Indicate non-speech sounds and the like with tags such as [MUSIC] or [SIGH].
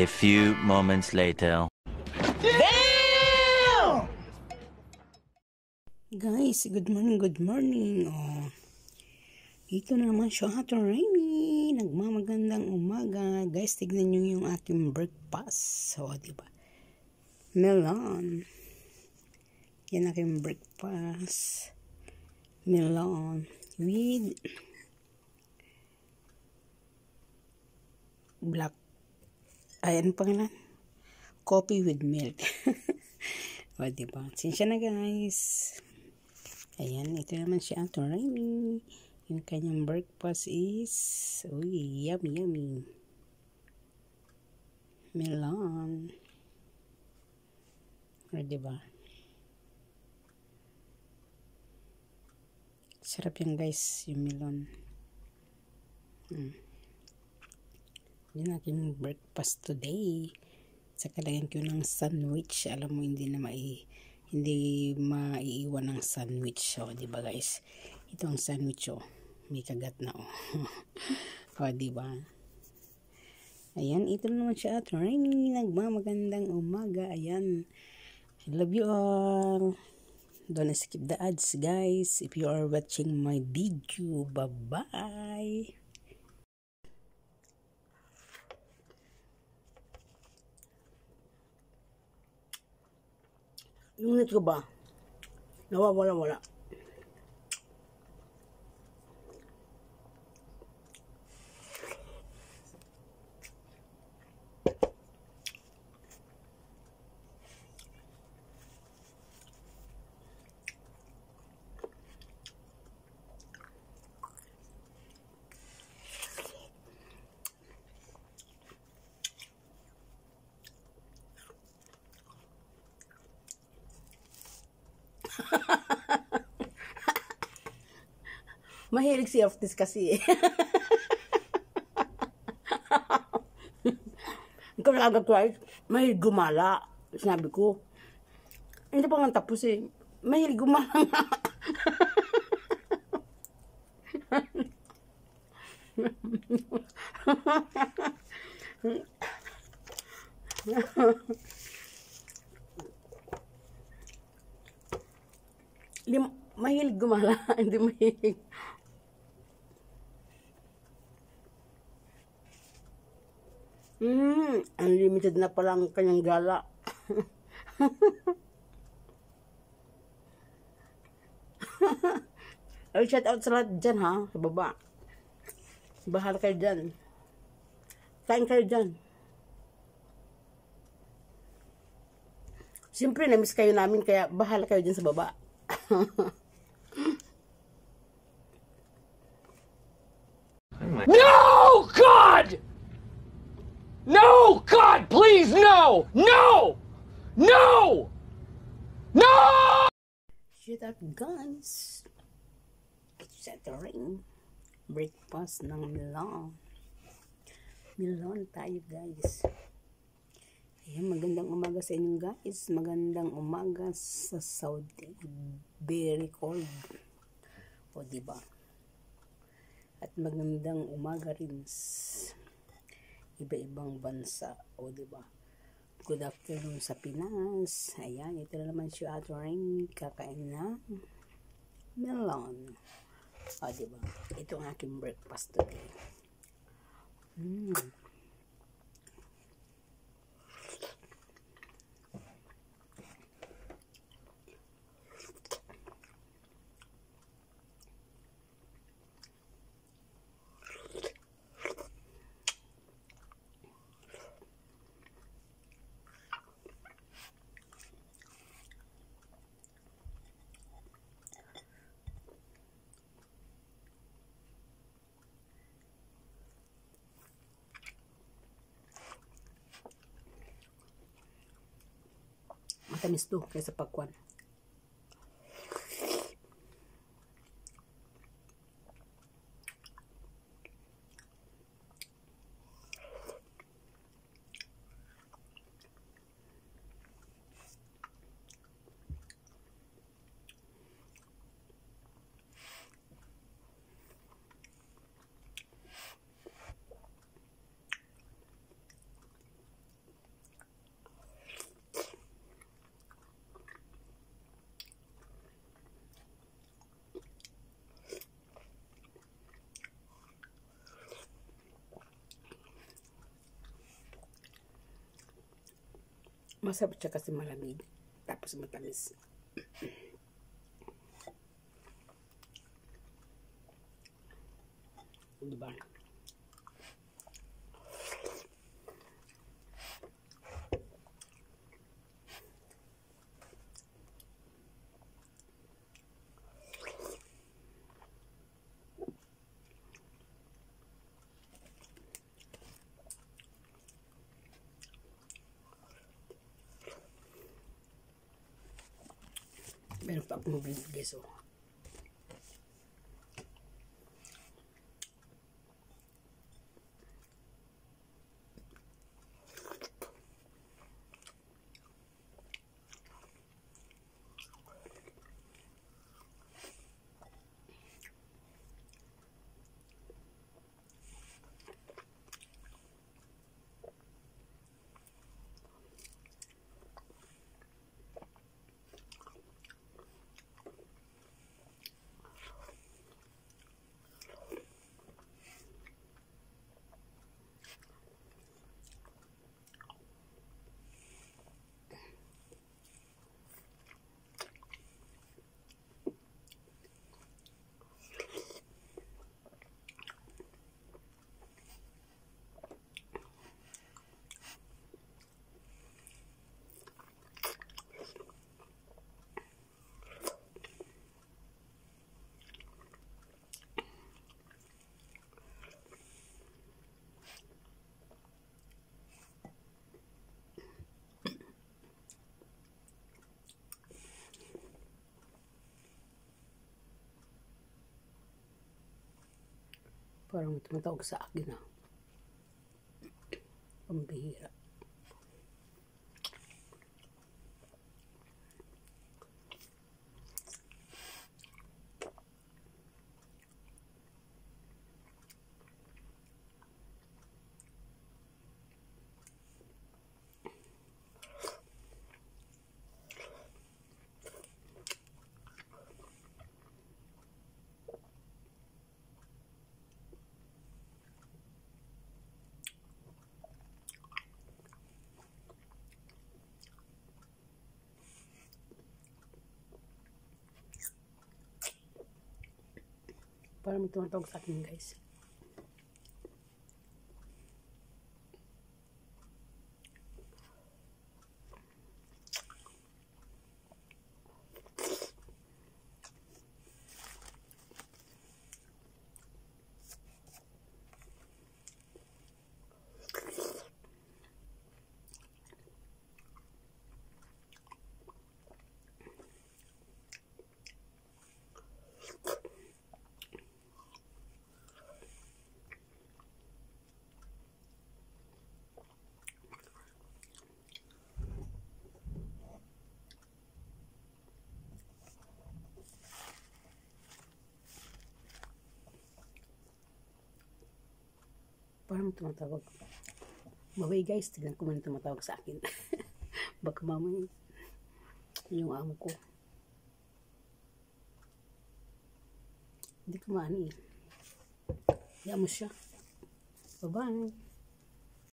A few moments later. Guys, good morning, good morning. Oh, ito na naman siya, Hato Rainy. Nagmamagandang umaga. Guys, tignan nyo yung aking breakfast. So, di ba? Melon. Yan aking breakfast. Melon. With black. Ayan pangalan. Coffee with milk. [LAUGHS] o, diba? Sinsya na, guys. Ayan, ito naman si Ato Rainy. Yung kanyang breakfast is, uy, yummy, yummy. Melon. O, diba? Sarap yan, guys, yung melon. Hmm. Yan aking breakfast today. Saka lagyan ko ng sandwich. Alam mo, hindi na mai hindi maiiwan ng sandwich. O, oh, di ba guys? Ito ang sandwich, oh. May kagat na, oh. o, [LAUGHS] oh, di ba? Ayan, ito naman siya at rainy. Nagmamagandang umaga. Ayan. I love you all. Don't skip the ads, guys. If you are watching my video, bye-bye. Ngunit ko ba? Nawawala-wala. [LAUGHS] Mahilig si Ortiz kasi eh. [LAUGHS] Ikaw na agad twice, mahilig gumala. Sinabi ko, hindi pa nga tapos eh. Mahilig gumala nga. [LAUGHS] [LAUGHS] Hindi, mahilig gumala, hindi mahilig. Mm, unlimited na pala ang kanyang gala. [LAUGHS] Ay, shout out sa lahat dyan ha, sa baba. Bahal kayo dyan. Kain kayo dyan. Siyempre, na-miss kayo namin, kaya bahal kayo dyan sa baba. [LAUGHS] no, God! No! God, please, no! No! No! No! Shut up, guys. Shattering. Breakfast ng melon. Melon tayo, guys. Ayan, magandang umaga sa inyo, guys. Magandang umaga sa Saudi. Very cold. O, diba? At magandang umaga rin iba-ibang bansa. O, ba? Good afternoon sa Pinas. Ayan, ito na naman si Rain. Kakain na melon. O, ba? Ito ang aking breakfast today. Mmm. macam itu kayak pagkuan Masarap siya kasi malamig. Tapos matamis. Diba? Meron pa akong bibigay so. Parang may tumatawag sa akin ah. Pambihira. Parang may tumatawag sa akin guys. Parang tumatawag. Babay guys, tignan ko man tumatawag sa akin. [LAUGHS] Baka mamaya yung amo ko. Hindi ko maano eh. Yamo siya. Bye-bye.